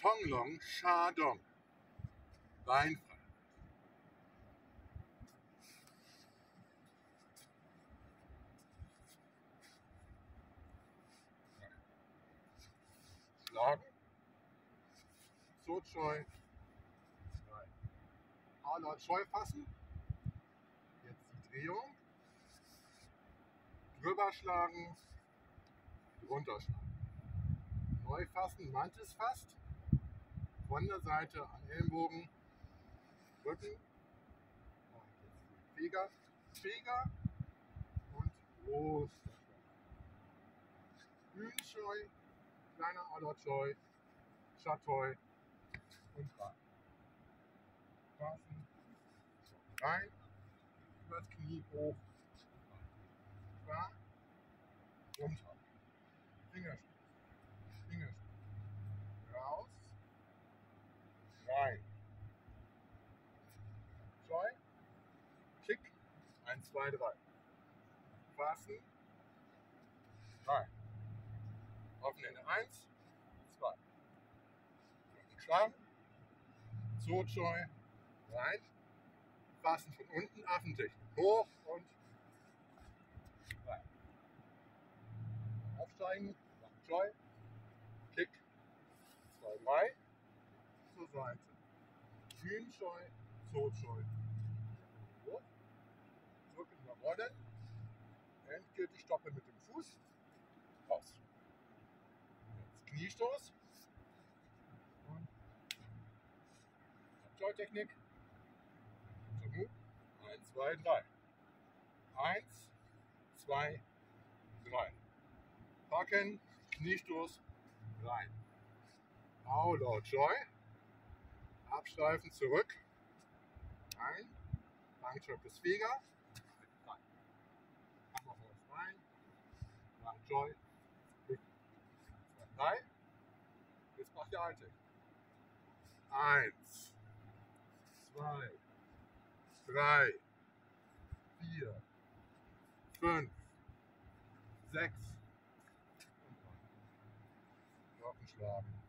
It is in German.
Tonglong Sha Dong. Beinfrei. Schlagen. So Choi. Arnold Scheu fassen. Jetzt die Drehung. Drüber schlagen. Drunter schlagen. Neu fassen, Mantis fast. Von der Seite an Ellenbogen. Rücken. Feger. Feger. Und groß. Hühnscheu. Kleiner Arnold Scheu. Schatoi. Und rein fassen, rein, übers Knie hoch, da, runter, Fingerspitze, Fingerspitze, raus, rein, Joy, Kick, 1, 2, 3, fassen, rein, offene Hände, 1, 2, schlagen, so Joy, rein, fassen von unten, Affentechnik, hoch und rein. Aufsteigen, Joy, Kick, 2, 3, zur Seite. Hühnscheu, Zotscheu. So. Stoppen mit dem Fuß. Raus. Jetzt Kniestoß. Und Joy-Technik. 1, 2, 3. 1, 2, 3. Packen, Kniestoß, rein. Out loud Joy. Abschleifen zurück. Ein. Langschritt bis Feger. Rein. Hammer raus rein. Lang Joy. Rücken. 2, 3. Jetzt macht ihr alte. Eins. Zwei drei, vier, fünf, sechs. Glockenschlagen.